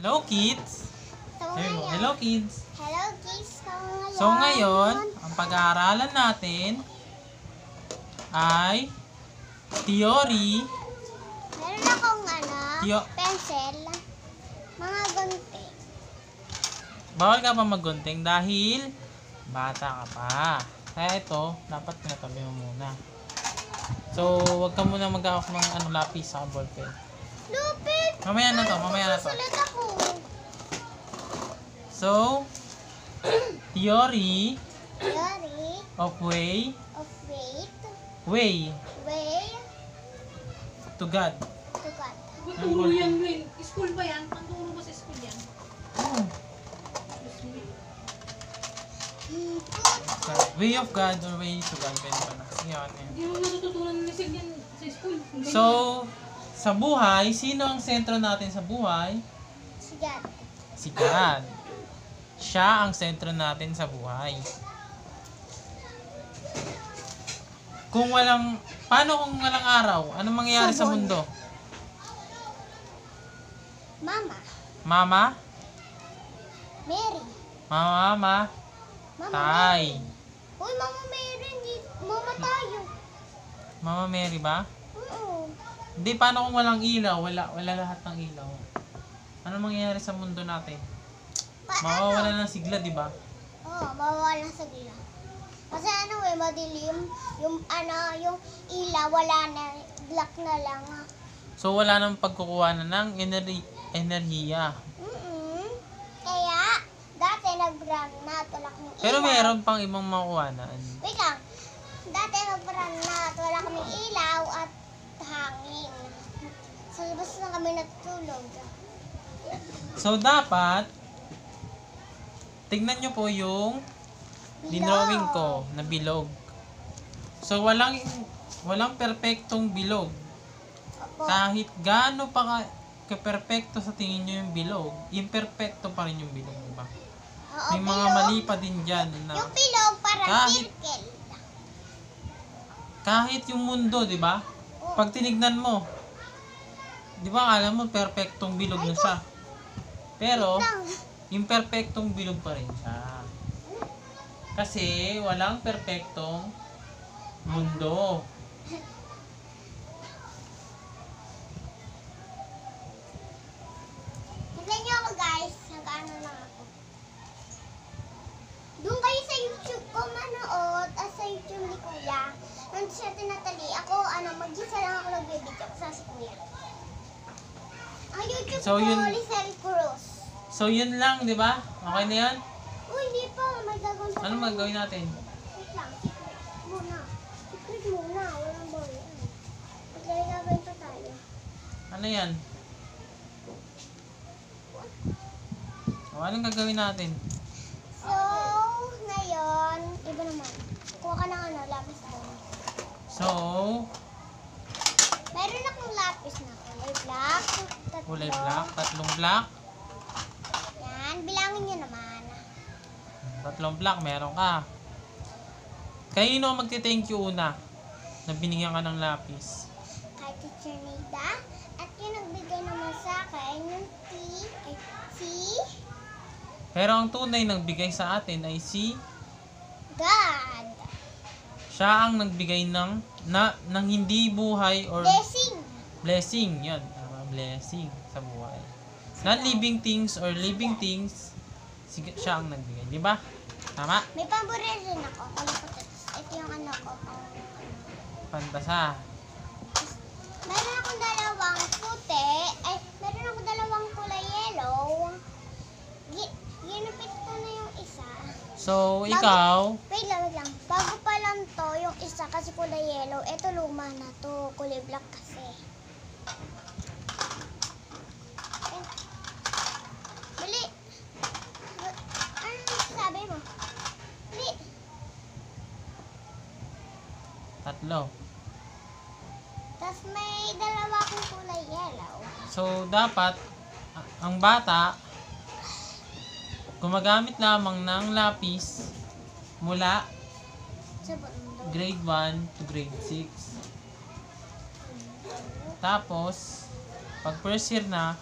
Hello kids! So, ngayon, hello kids! hello kids. So, ngayon, So ngayon, ang pag-aaralan natin ay theory, meron akong ano, Yo- pencil, mga gunti. bawal ka pa maggunting dahil bata ka pa. Kaya ito, dapat pinatabi mo muna. So, wag ka muna mag-ahok ng ano, lapis sa ballpen. Lupit! Mamaya na to, mamaya na to. Sulat ako. So, theory Theory of way, of weight, way way to God. to God. Turo yan, Glenn. School ba yan? Ang turo mo sa school yan? Oh, way of God or way to God. Pwede pa na. Sige, ano yan. Hindi mo natututunan yan sa school. Ganyan. So, sa buhay, sino ang sentro natin sa buhay? Si God. Si God. Siya ang sentro natin sa buhay. Kung walang, paano kung walang araw? Anong mangyayari sa Sabon. mundo? Mama. Mama? Mary. Mama, mama, Mama tay. Mary. Uy, Mama Mary, hindi. Mama tayo. Mama Mary ba? Oo. Hindi, paano kung walang ilaw? Wala, wala lahat ng ilaw. Ano mangyayari sa mundo natin? Mawawala ng sigla, di ba? Oo, mawawala sa gila. Kasi ano eh, madilim. Yung ano, yung ilaw, wala na. Black na lang. ah. So, wala nang pagkukuha na ng ener- enerhiya. Mm-mm. Kaya, dati nag-run na, tulak ng ilaw. Pero meron pang ibang makuhanan. Wait lang. Dati nag-run na, wala kaming ilaw at hangin. Sa labas na kami natutulog. So, dapat, tignan nyo po yung dinrawing ko na bilog. So, walang walang perpektong bilog. Opo. Kahit gaano pa ka, ka-perfecto sa tingin nyo yung bilog, imperfecto pa rin yung bilog, di ba? Oo, May mga bilog. mali pa din dyan na Yung pilog parang Kahit- circle. kahit yung mundo, di ba? Pag tinignan mo, di ba alam mo, perfectong bilog na siya. Pero, imperfectong bilog pa rin siya. Kasi walang perpektong mundo. Tignan niyo ako guys, nag-ano lang ako. Doon kayo sa YouTube ko manood, at sa YouTube ni Kuya. Nandun siya tinatali. Ako, ano, mag-isa lang ako nagbibideo sa si Kuya. Ang YouTube So, ko, yun- Lizelle Cruz. So yun lang, di ba? Okay na yan? Uy, hindi pa. May gagawin pa. Ano magagawin natin? Wait lang, secret muna. Secret muna, walang boy. May gagawin pa tayo. Ano yan? O, anong gagawin natin? So, ngayon, iba naman. Kuha ka ng ano, lapis doon. So, Meron akong lapis na kulay black. Tatlo. kulay black, tatlong black. Yan, bilangin nyo naman. Tatlong black, meron ka. Kanino magti-thank you una na binigyan ka ng lapis? Kay Teacher Nida. At yung nagbigay naman sa akin, yung T, ay, si Pero ang tunay nagbigay sa atin ay si God. Siya ang nagbigay ng na ng hindi buhay or Blessing. blessing. Yun, tama, blessing sa buhay. Non-living things or living things, si, siya ang nagbigay. Di ba? Tama? May pambura rin ako. Pamputot. Ito yung ano ko. Pantasa. Meron akong dalawang puti. Ay, meron akong dalawang kulay yellow. Gi- ginupit ko na yung. So, ikaw, Wait lang, wait lang. Bago pa lang to, yung isa kasi kulay yellow. Ito luma na to. Kulay black kasi. Bili. Ano sabi mo? Bili. tatlo. Tapos may dalawa akong kulay yellow. So, dapat, ang bata, gumagamit lamang ng lapis mula grade 1 to grade 6. Tapos, pag first year na,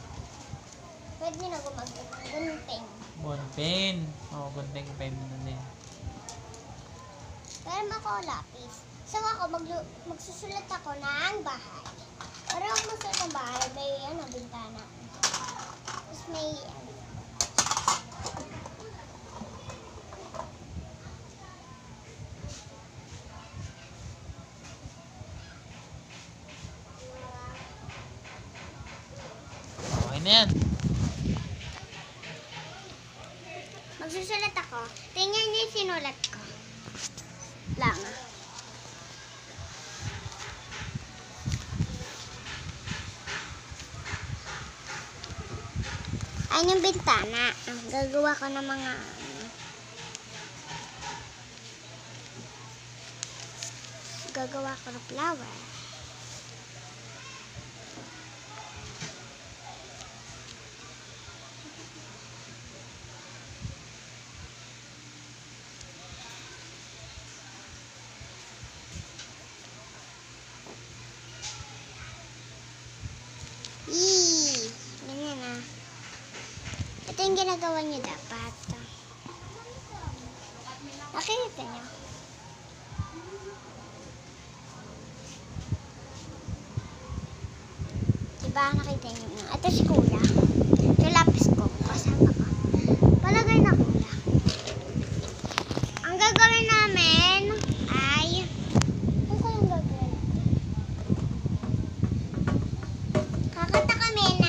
Pwede na gumagulting. Ballpen. Oo, gunting pen na din. Pero ako lapis. So ako, maglu- magsusulat ako ng bahay. Pero ako magsusulat ng bahay, may ano, bintana. Tapos may ano. Na yan. Magsusulat ako. Tingnan niyo yung sinulat ko. Lang. Ayun yung bintana. Gagawa ko ng mga. Gagawa ko ng flower. Yee! Ganyan ah. Ito yung ginagawa niyo dapat. Nakikita niyo. Diba nakita niyo na? Ito si kuya. Ito yung lapis ko. Kasama ka. Palagay na kuya. Ang gagawin namin ay... Ano kayang gagawin? Kakanta kami ng...